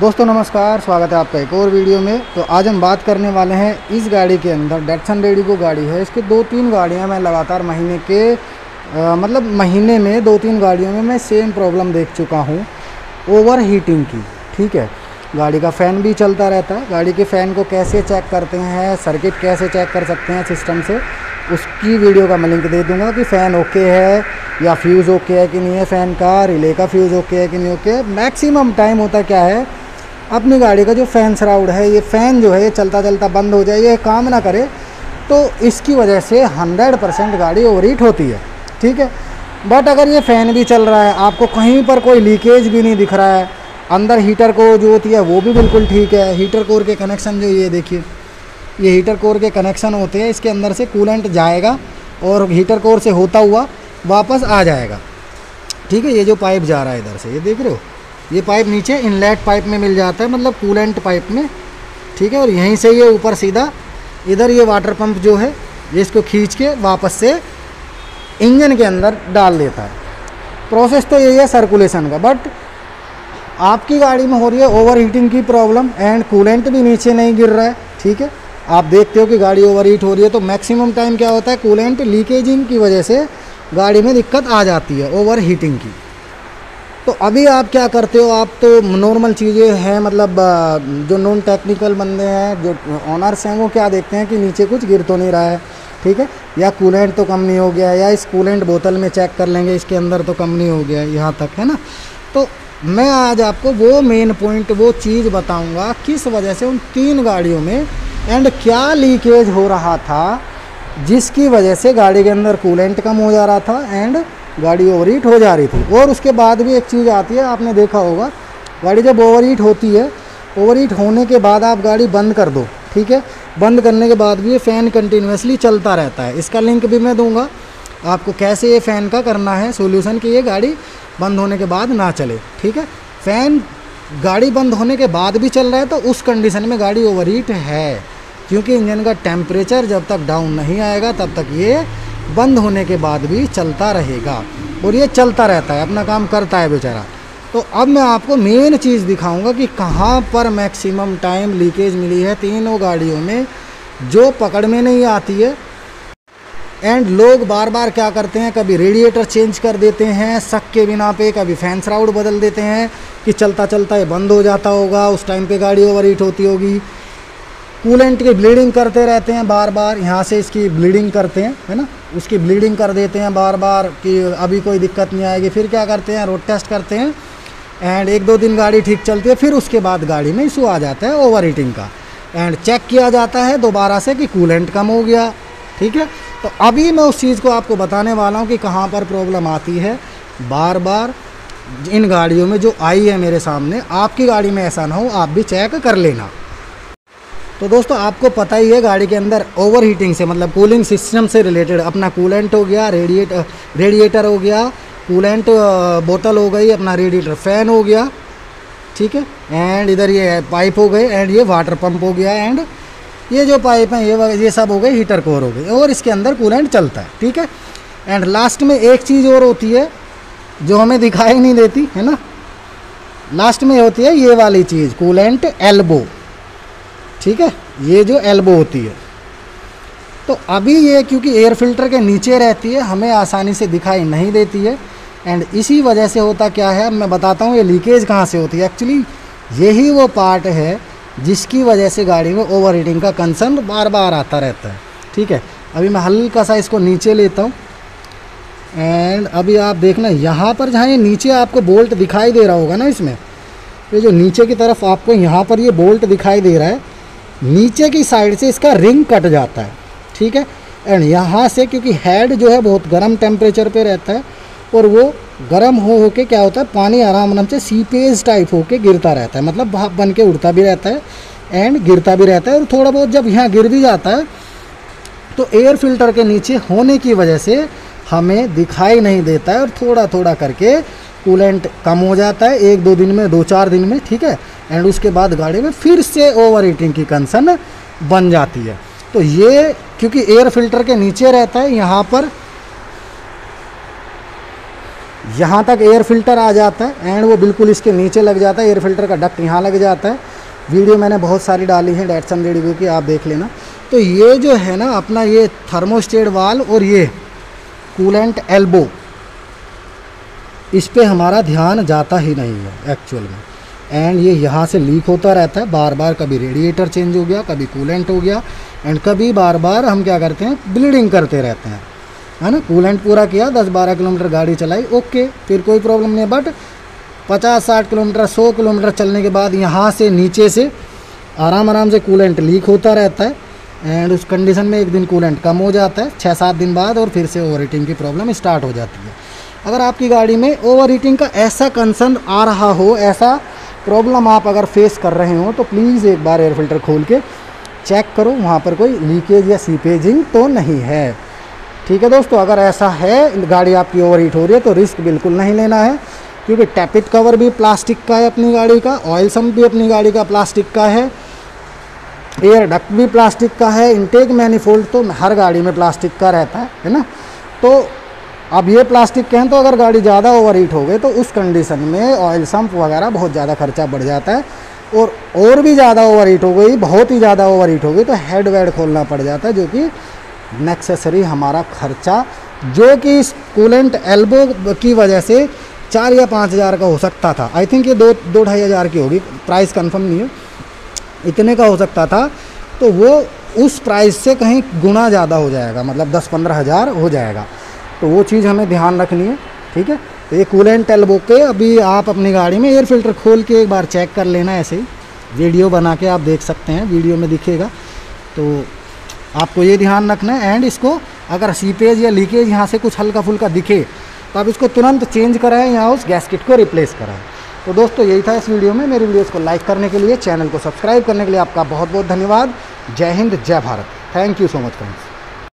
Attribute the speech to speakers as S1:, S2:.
S1: दोस्तों नमस्कार स्वागत है आपका एक और वीडियो में। तो आज हम बात करने वाले हैं इस गाड़ी के अंदर डेटसन रेडिको गाड़ी है। इसके दो तीन गाड़ियाँ मैं लगातार महीने के आ, मतलब महीने में दो तीन गाड़ियों में मैं सेम प्रॉब्लम देख चुका हूँ। ओवर हीटिंग की ठीक है? गाड़ी का फ़ैन भी चलता रहता है। गाड़ी के फ़ैन को कैसे चेक करते हैं सर्किट कैसे चेक कर सकते हैं सिस्टम से उसकी वीडियो का मैं लिंक दे दूँगा कि फ़ैन ओके है या फ्यूज़ ओके है कि नहीं है फ़ैन का रिले का फ्यूज़ ओके है कि नहीं ओके मैक्सिमम टाइम होता क्या है? अपनी गाड़ी का जो फ़ैन सराउड है, ये फ़ैन जो है, ये चलता चलता बंद हो जाए, ये काम ना करे तो इसकी वजह से 100 परसेंट गाड़ी ओवरहीट होती है, ठीक है? बट अगर ये फ़ैन भी चल रहा है, आपको कहीं पर कोई लीकेज भी नहीं दिख रहा है, अंदर हीटर को जो होती है, वो भी बिल्कुल ठीक है। हीटर कोर के कनेक्शन जो ये देखिए, ये हीटर कोर के कनेक्शन होते हैं, इसके अंदर से कूलेंट जाएगा और हीटर कोर से होता हुआ वापस आ जाएगा, ठीक है? ये जो पाइप जा रहा है इधर से, ये देख रहे हो? ये पाइप नीचे इनलेट पाइप में मिल जाता है मतलब कूलेंट पाइप में। ठीक है, और यहीं से ये ऊपर सीधा, इधर ये वाटर पंप जो है, ये इसको खींच के वापस से इंजन के अंदर डाल देता है। प्रोसेस तो यही है सर्कुलेशन का बट आपकी गाड़ी में हो रही है ओवर हीटिंग की प्रॉब्लम एंड कूलेंट भी नीचे नहीं गिर रहा है। ठीक है, आप देखते हो कि गाड़ी ओवर हीट हो रही है तो मैक्सिमम टाइम क्या होता है? कूलेंट लीकेजिंग की वजह से गाड़ी में दिक्कत आ जाती है ओवर हीटिंग की। तो अभी आप क्या करते हो? आप तो नॉर्मल चीज़ें हैं मतलब जो नॉन टेक्निकल बंदे हैं, जो ऑनर्स हैं, वो क्या देखते हैं कि नीचे कुछ गिर तो नहीं रहा है, ठीक है? या कूलेंट तो कम नहीं हो गया, या इस कूलेंट बोतल में चेक कर लेंगे, इसके अंदर तो कम नहीं हो गया, यहाँ तक, है ना? तो मैं आज आपको वो मेन पॉइंट वो चीज़ बताऊँगा, किस वजह से उन तीन गाड़ियों में एंड क्या लीकेज हो रहा था, जिसकी वजह से गाड़ी के अंदर कूलेंट कम हो जा रहा था एंड गाड़ी ओवर हीट हो जा रही थी। और उसके बाद भी एक चीज़ आती है, आपने देखा होगा। गाड़ी जब ओवर हीट होती है ओवर हीट होने के बाद आप गाड़ी बंद कर दो, ठीक है? बंद करने के बाद भी ये फ़ैन कंटिन्यूसली चलता रहता है। इसका लिंक भी मैं दूँगा। आपको कैसे ये फ़ैन का करना है सोल्यूशन कि ये गाड़ी बंद होने के बाद ना चले, ठीक है? फ़ैन गाड़ी बंद होने के बाद भी चल रहा है तो उस कंडीशन में गाड़ी ओवर हीट है। क्योंकि इंजन का टेम्परेचर जब तक डाउन नहीं आएगा, तब तक ये बंद होने के बाद भी चलता रहेगा। और ये चलता रहता है, अपना काम करता है बेचारा। तो अब मैं आपको मेन चीज़ दिखाऊँगा कि कहाँ पर मैक्सिमम टाइम लीकेज मिली है तीनों गाड़ियों में, जो पकड़ में नहीं आती है। एंड लोग बार बार क्या करते हैं, कभी रेडिएटर चेंज कर देते हैं, शक के बिना पे कभी फ़ैन राउड बदल देते हैं कि चलता चलता ये बंद हो जाता होगा, उस टाइम पे गाड़ी ओवर हीट होती होगी। कूलेंट की ब्लीडिंग करते रहते हैं बार बार, यहाँ से इसकी ब्लीडिंग करते हैं, है ना? उसकी ब्लीडिंग कर देते हैं बार बार कि अभी कोई दिक्कत नहीं आएगी, फिर क्या करते हैं? रोड टेस्ट करते हैं एंड एक दो दिन गाड़ी ठीक चलती है, फिर उसके बाद गाड़ी में इशू आ जाता है ओवर हीटिंग का। एंड चेक किया जाता है दोबारा से कि कूलेंट कम हो गया, ठीक है? तो अभी मैं उस चीज़ को आपको बताने वाला हूँ कि कहाँ पर प्रॉब्लम आती है। बार बार इन गाड़ियों में जो आई है मेरे सामने, आपकी गाड़ी में ऐसा ना हो, आप भी चेक कर लेना। तो दोस्तों, आपको पता ही है गाड़ी के अंदर ओवर हीटिंग से मतलब कूलिंग सिस्टम से रिलेटेड अपना कूलेंट हो गया रेडिएटर रेडिएटर हो गया कूलेंट बोतल हो गई, अपना रेडिएटर फ़ैन हो गया, ठीक है? एंड इधर ये पाइप हो गए एंड ये वाटर पंप हो गया एंड ये जो पाइप हैं, ये ये सब हो गए हीटर कोर हो गए, और इसके अंदर कूलेंट चलता है, ठीक है? एंड लास्ट में एक चीज़ और होती है, जो हमें दिखाई नहीं देती, है ना? लास्ट में होती है ये वाली चीज़ कूलेंट एल्बो ठीक है? ये जो एल्बो होती है। तो अभी ये क्योंकि एयर फ़िल्टर के नीचे रहती है, हमें आसानी से दिखाई नहीं देती है। एंड इसी वजह से होता क्या है? अब मैं बताता हूँ, ये लीकेज कहाँ से होती है? एक्चुअली यही वो पार्ट है, जिसकी वजह से गाड़ी में ओवर हीटिंग का कंसर्न बार बार आता रहता है। ठीक है? अभी मैं हल्का सा इसको नीचे लेता हूँ। एंड अभी आप देखना, यहाँ पर जहाँ ये नीचे आपको बोल्ट दिखाई दे रहा होगा ना इसमें, ये जो नीचे की तरफ़ आपको यहाँ पर ये बोल्ट दिखाई दे रहा है नीचे की साइड से इसका रिंग कट जाता है, ठीक है? एंड यहाँ से क्योंकि हेड जो है बहुत गर्म टेम्परेचर पे रहता है, और वो गर्म हो हो के क्या होता है, पानी आराम आराम से सीपेज टाइप होके गिरता रहता है मतलब भाप बन के उड़ता भी रहता है एंड गिरता भी रहता है, और थोड़ा बहुत जब यहाँ गिर भी जाता है तो एयर फ़िल्टर के नीचे होने की वजह से हमें दिखाई नहीं देता है, और थोड़ा थोड़ा करके कूलेंट कम हो जाता है, एक दो दिन में, दो चार दिन में, ठीक है? एंड उसके बाद गाड़ी में फिर से ओवर हीटिंग की कंसर्न बन जाती है। तो ये, क्योंकि एयर फ़िल्टर के नीचे रहता है, यहाँ पर, यहाँ तक एयर फ़िल्टर आ जाता है एंड वो बिल्कुल इसके नीचे लग जाता है एयर फ़िल्टर का डक्ट यहाँ लग जाता है। वीडियो मैंने बहुत सारी डाली है डेटसन रेडियो की, आप देख लेना। तो ये जो है ना, अपना ये थर्मोस्टेट वाल और ये कूलेंट एल्बो इस पर हमारा ध्यान जाता ही नहीं है एक्चुअल में। एंड ये यहाँ से लीक होता रहता है। बार बार कभी रेडिएटर चेंज हो गया, कभी कूलेंट हो गया। एंड कभी बार बार हम क्या करते हैं? ब्लीडिंग करते रहते हैं। है ना? कूलेंट पूरा किया 10-12 किलोमीटर गाड़ी चलाई ओके फिर कोई प्रॉब्लम नहीं बट 50-60 किलोमीटर 100 किलोमीटर चलने के बाद यहाँ से नीचे से आराम आराम से कूलेंट लीक होता रहता है। एंड उस कंडीशन में एक दिन कूलेंट कम हो जाता है छः सात दिन बाद और फिर से ओवर की प्रॉब्लम स्टार्ट हो जाती है। अगर आपकी गाड़ी में ओवर हीटिंग का ऐसा कंसर्न आ रहा हो, ऐसा प्रॉब्लम आप अगर फेस कर रहे हो तो प्लीज़ एक बार एयर फ़िल्टर खोल के चेक करो, वहाँ पर कोई लीकेज या सीपेजिंग तो नहीं है। ठीक है दोस्तों, अगर ऐसा है, गाड़ी आपकी ओवर हीट हो रही है तो रिस्क बिल्कुल नहीं लेना है, क्योंकि टैपिट कवर भी प्लास्टिक का है अपनी गाड़ी का ऑयल सम्प भी अपनी गाड़ी का प्लास्टिक का है एयर डक्ट भी प्लास्टिक का है इनटेक मैनिफोल्ड तो हर गाड़ी में प्लास्टिक का रहता है है ना? तो अब ये प्लास्टिक के हैं तो अगर गाड़ी ज़्यादा ओवर हीट हो गई तो उस कंडीशन में ऑयल सम्प वगैरह बहुत ज़्यादा खर्चा बढ़ जाता है। और और भी ज़्यादा ओवर हीट हो गई, बहुत ही ज़्यादा ओवर हीट हो गई तो हेड वेड खोलना पड़ जाता है, जो कि नेक्सेसरी हमारा खर्चा, जो कि कूलेंट एल्बो की वजह से चार या पाँच हज़ार का हो सकता था। आई थिंक ये दो दो ढाई हज़ार की होगी प्राइस कंफर्म नहीं है। इतने का हो सकता था तो वो उस प्राइस से कहीं गुना ज़्यादा हो जाएगा मतलब दस पंद्रह हज़ार हो जाएगा। तो वो चीज़ हमें ध्यान रखनी है, ठीक है? तो ये कूलेंट एल्बो के अभी आप अपनी गाड़ी में एयर फ़िल्टर खोल के एक बार चेक कर लेना ऐसे ही। वीडियो बना के आप देख सकते हैं वीडियो में दिखेगा। तो आपको ये ध्यान रखना है एंड इसको अगर सीपेज या लीकेज यहाँ से कुछ हल्का फुल्का दिखे तो आप इसको तुरंत चेंज कराएँ या उस गैसकिट को रिप्लेस कराएँ। तो दोस्तों, यही था इस वीडियो में। मेरी वीडियोस को लाइक करने के लिए चैनल को सब्सक्राइब करने के लिए आपका बहुत बहुत धन्यवाद। जय हिंद, जय Bharat. Thank you so much friends